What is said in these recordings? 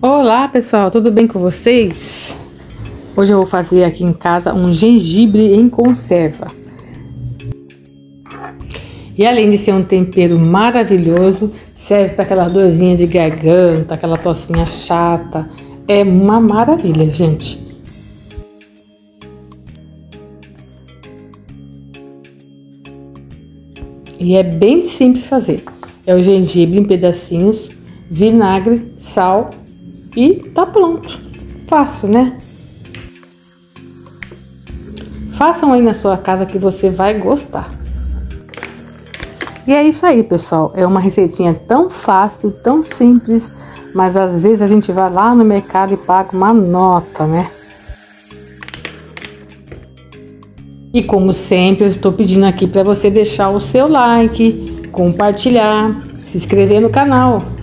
Olá pessoal, tudo bem com vocês? Hoje eu vou fazer aqui em casa um gengibre em conserva. E além de ser um tempero maravilhoso, serve para aquela dorzinha de garganta, aquela tocinha chata. É uma maravilha, gente. E é bem simples fazer. É o gengibre em pedacinhos, vinagre, sal e tá pronto. Fácil, né? Façam aí na sua casa que você vai gostar. E é isso aí, pessoal. É uma receitinha tão fácil, tão simples, mas às vezes a gente vai lá no mercado e paga uma nota, né? E como sempre, eu estou pedindo aqui para você deixar o seu like, compartilhar, se inscrever no canal.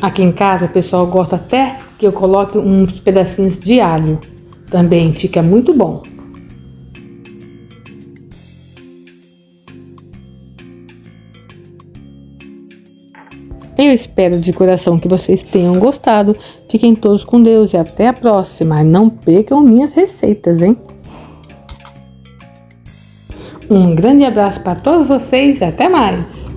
Aqui em casa o pessoal gosta até que eu coloque uns pedacinhos de alho. Também fica muito bom. Eu espero de coração que vocês tenham gostado. Fiquem todos com Deus e até a próxima. Não percam minhas receitas, hein? Um grande abraço para todos vocês e até mais!